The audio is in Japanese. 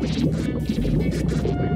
きれいにするな。